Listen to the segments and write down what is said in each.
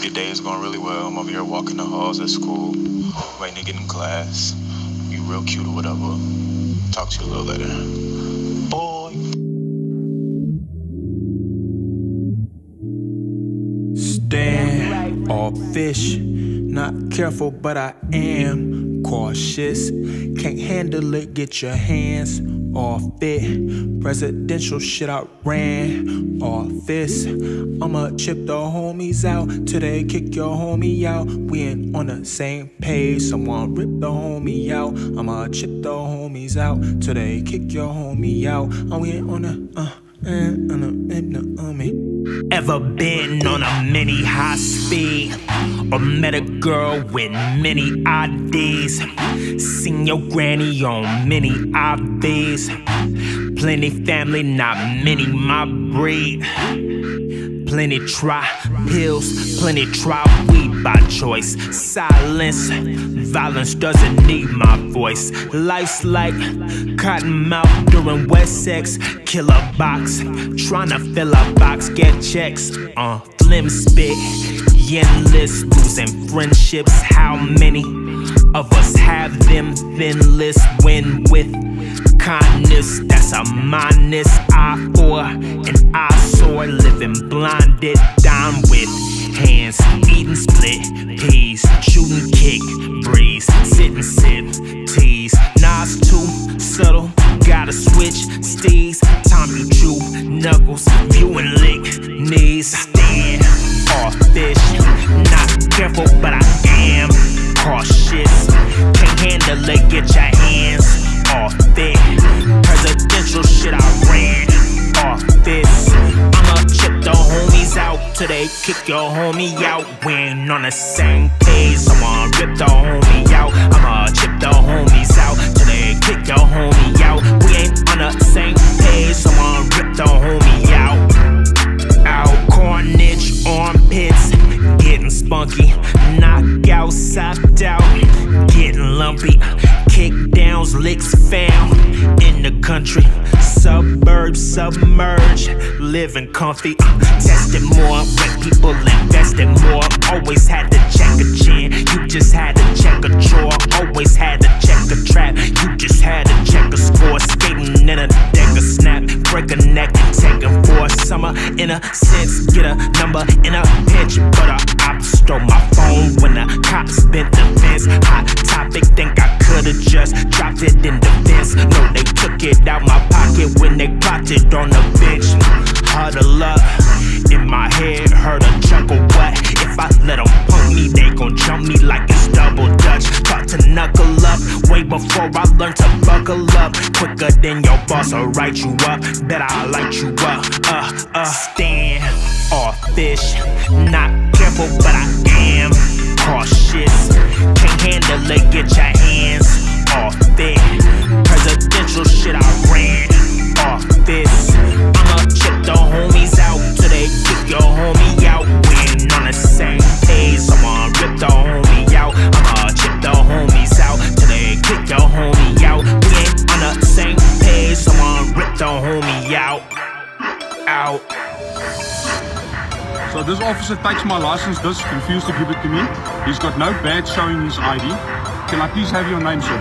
Hope your day is going really well. I'm over here walking the halls at school, waiting to get in class. You real cute or whatever. Talk to you a little later. Boy. Stand all fish. Not careful, but I am cautious. Can't handle it, get your hands off it. Presidential shit I ran office. I'ma chip the homies out till they kick your homie out. We ain't on the same page. Someone rip the homie out. I'ma chip the homies out till they kick your homie out. And we ain't on the uh. And on the, on me. Ever been on a mini high speed? Or met a girl with many IDs? Seen your granny on many IVs? Plenty family, not many my breed. Plenty try pills, plenty try weed by choice. Silence, violence doesn't need my voice. Life's like cotton mouth during wet sex. Killer box, tryna fill a box, get checks. Uh, flim spit, endless, losing friendships. How many of us have them thin lists? Win with kindness, that's a minus. Eye for an eyesore, living blinded, down with hands, eating split peas, shooting kick, breeze, sit and sip, tease. Nas too subtle, gotta switch steez. Time you chew knuckles, get your hands off it. Presidential shit I ran off this. I'ma chip the homies out till they kick your homie out. We ain't on the same page. Someone rip the homie out. I'ma chip the homies out till they kick your homie out. We ain't on the same page. Someone rip the homie out. Out carnage, armpits, getting spunky. Socked out, getting lumpy. Kick downs, licks found in the country. Suburbs submerged, living comfy. Tested more, when people invested more. Always had to check a chin, you just had to check a drawer. Always had to check a trap, you just had to check a score. Skating in a deck of snap, break a neck, summer. In a sense, get a number in a pinch, but a op stole my phone when the cops bent the fence. Hot topic, think I could've just dropped it in defense. No, they took it out my pocket when they plotted on the bench. Huddle up up. Quicker than your boss will write you up. Bet I'll light you up. Uh, uh, stand or fish. Not careful, but I Out. So this officer takes my license, does refuse to give it to me. He's got no badge showing his ID. Can I please have your name, sir?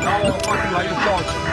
Now I'll fucking lay in charge.